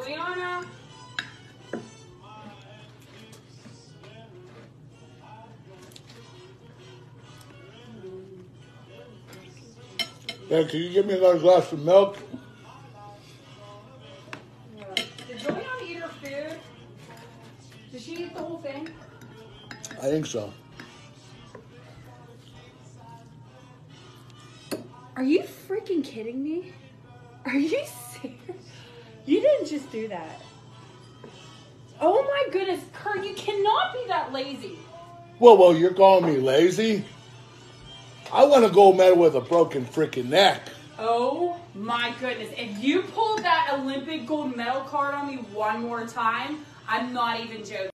Juliana. Yeah, can you give me another glass of milk? Did Juliana eat her food? Did she eat the whole thing? I think so. Are you freaking kidding me? Are you you didn't just do that. Oh my goodness, Kurt, you cannot be that lazy. Whoa, whoa, you're calling me lazy? I want a gold medal with a broken freaking neck. Oh my goodness. If you pull that Olympic gold medal card on me one more time, I'm not even joking.